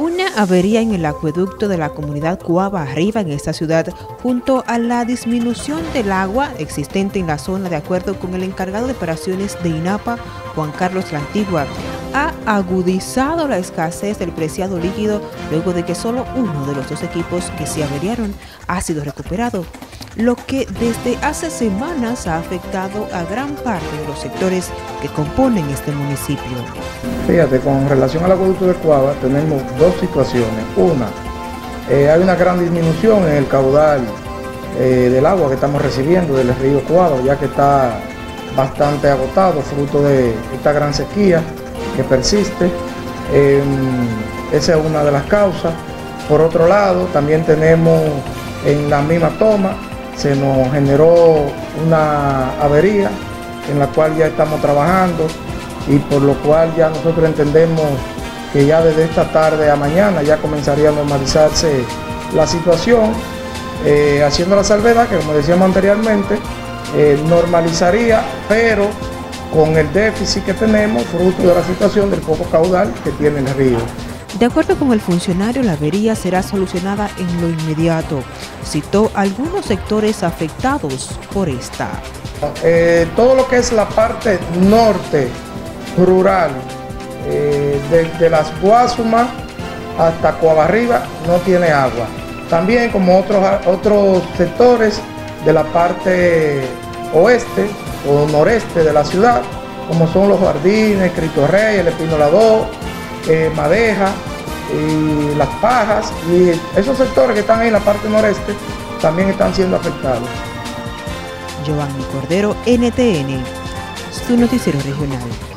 Una avería en el acueducto de la comunidad Cuava Arriba en esta ciudad, junto a la disminución del agua existente en la zona de acuerdo con el encargado de operaciones de INAPA, Juan Carlos La Antigua, ha agudizado la escasez del preciado líquido luego de que solo uno de los dos equipos que se averiaron ha sido recuperado lo que desde hace semanas ha afectado a gran parte de los sectores que componen este municipio. Fíjate, con relación al acueducto de Cuava tenemos dos situaciones. Una, eh, hay una gran disminución en el caudal eh, del agua que estamos recibiendo del río Cuava, ya que está bastante agotado, fruto de esta gran sequía que persiste. Em, esa es una de las causas. Por otro lado, también tenemos en la misma toma se nos generó una avería en la cual ya estamos trabajando y por lo cual ya nosotros entendemos que ya desde esta tarde a mañana ya comenzaría a normalizarse la situación, eh, haciendo la salvedad que como decíamos anteriormente, eh, normalizaría, pero con el déficit que tenemos, fruto de la situación del poco caudal que tiene el río. De acuerdo con el funcionario, la avería será solucionada en lo inmediato. Citó algunos sectores afectados por esta. Eh, todo lo que es la parte norte rural, eh, desde las Guasumas hasta Coabarriba, no tiene agua. También como otros, otros sectores de la parte oeste o noreste de la ciudad, como son los jardines, Cristo Rey, el Espinolador, eh, Madeja y Las Pajas y esos sectores que están ahí en la parte noreste también están siendo afectados. Giovanni Cordero, NTN, su noticiero regional.